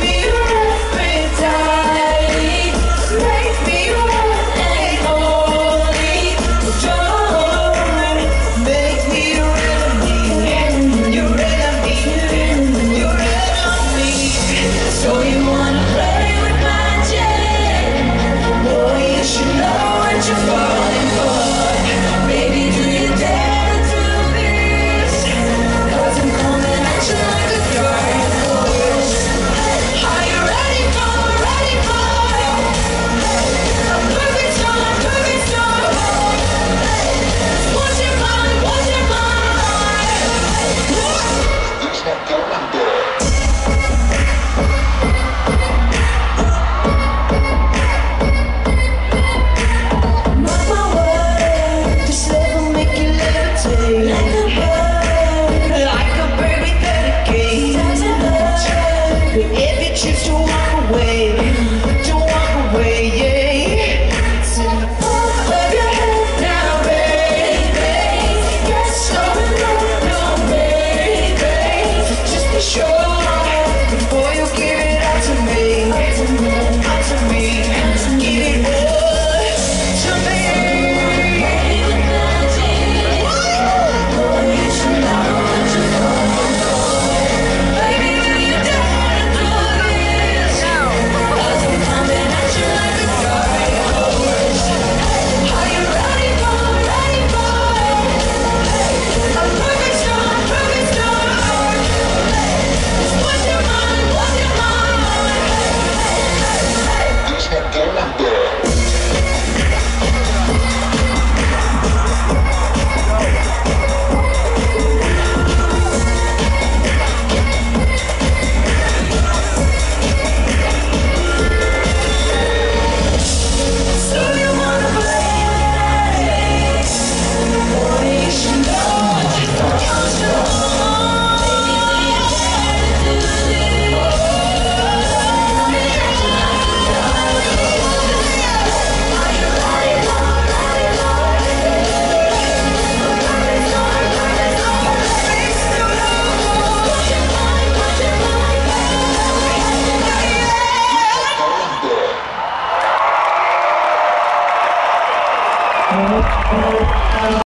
me.